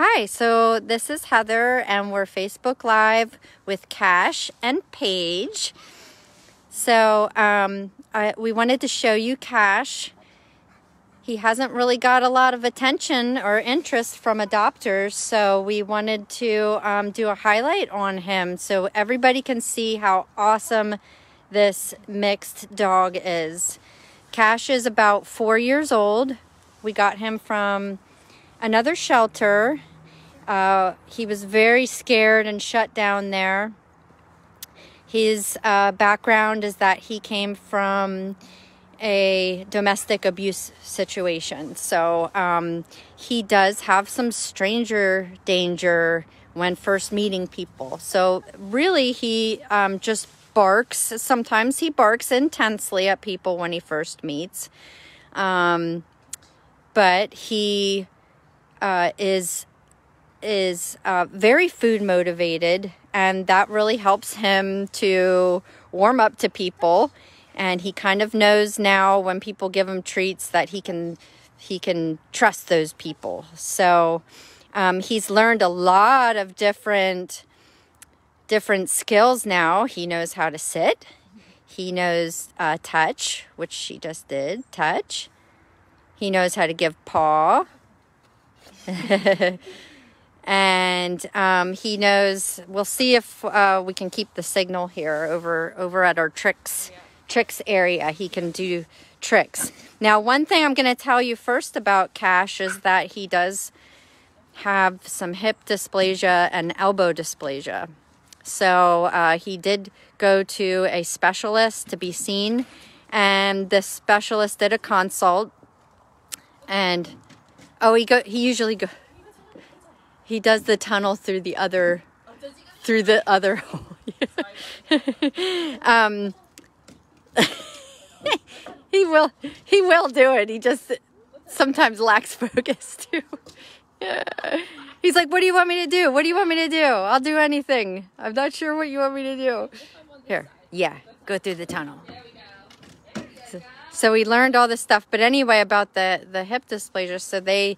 Hi, so this is Heather, and we're Facebook Live with Cash and Paige. So um, I, we wanted to show you Cash. He hasn't really got a lot of attention or interest from adopters, so we wanted to um, do a highlight on him so everybody can see how awesome this mixed dog is. Cash is about four years old. We got him from another shelter. Uh, he was very scared and shut down there. His uh, background is that he came from a domestic abuse situation. So um, he does have some stranger danger when first meeting people. So really, he um, just barks. Sometimes he barks intensely at people when he first meets. Um, but he uh, is is uh, very food motivated, and that really helps him to warm up to people. And he kind of knows now when people give him treats that he can he can trust those people. So um, he's learned a lot of different different skills now. He knows how to sit. He knows uh, touch, which she just did. Touch. He knows how to give paw. and um, he knows. We'll see if uh, we can keep the signal here over over at our tricks tricks area. He can do tricks. Now, one thing I'm going to tell you first about Cash is that he does have some hip dysplasia and elbow dysplasia. So uh, he did go to a specialist to be seen, and the specialist did a consult and oh he go he usually go he does the tunnel through the other through the other hole. Um he will he will do it. He just sometimes lacks focus too. He's like what do you want me to do? What do you want me to do? I'll do anything. I'm not sure what you want me to do. Here yeah go through the tunnel. So we learned all this stuff. But anyway, about the, the hip dysplasia, so they,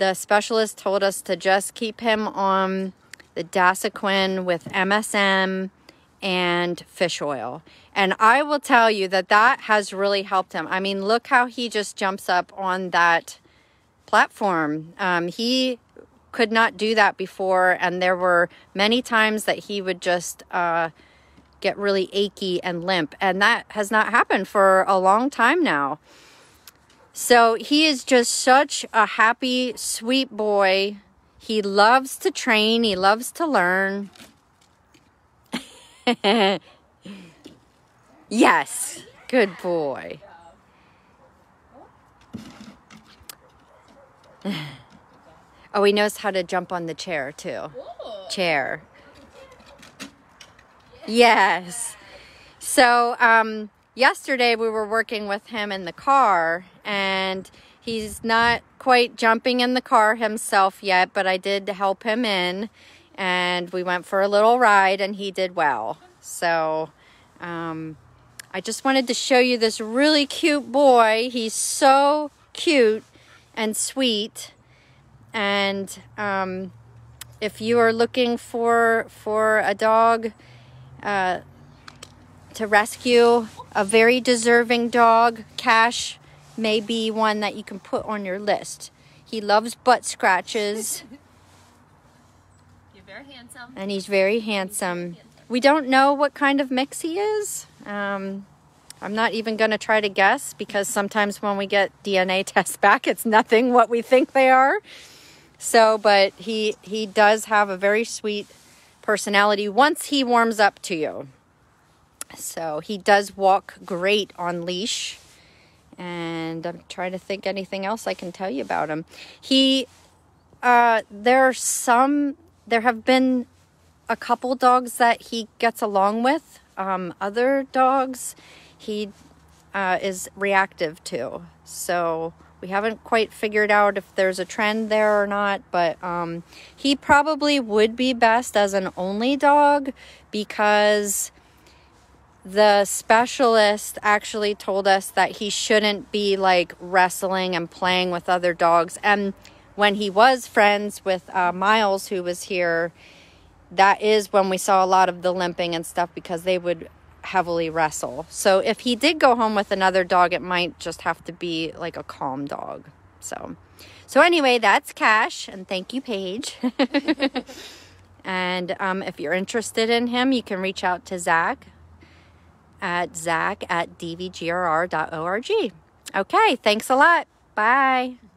the specialist told us to just keep him on the Dasuquin with MSM and fish oil. And I will tell you that that has really helped him. I mean, look how he just jumps up on that platform. Um, he could not do that before, and there were many times that he would just uh, get really achy and limp. And that has not happened for a long time now. So he is just such a happy, sweet boy. He loves to train, he loves to learn. yes, good boy. Oh, he knows how to jump on the chair too. Chair. Yes. So, um, yesterday we were working with him in the car, and he's not quite jumping in the car himself yet, but I did help him in, and we went for a little ride, and he did well. So, um, I just wanted to show you this really cute boy. He's so cute and sweet, and um, if you are looking for for a dog uh, to rescue a very deserving dog. Cash may be one that you can put on your list. He loves butt scratches. You're very handsome. And he's very handsome. We don't know what kind of mix he is. Um, I'm not even going to try to guess because sometimes when we get DNA tests back, it's nothing what we think they are. So, but he he does have a very sweet personality once he warms up to you. So he does walk great on leash. And I'm trying to think anything else I can tell you about him. He, uh, there are some, there have been a couple dogs that he gets along with. Um, other dogs he uh, is reactive to. So we haven't quite figured out if there's a trend there or not, but um, he probably would be best as an only dog because the specialist actually told us that he shouldn't be like wrestling and playing with other dogs. And when he was friends with uh, Miles, who was here, that is when we saw a lot of the limping and stuff because they would heavily wrestle. So if he did go home with another dog, it might just have to be like a calm dog. So, so anyway, that's Cash, and thank you, Paige. and um, if you're interested in him, you can reach out to Zach at zach at dvgrr.org. Okay, thanks a lot. Bye.